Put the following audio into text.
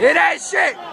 It ain't shit.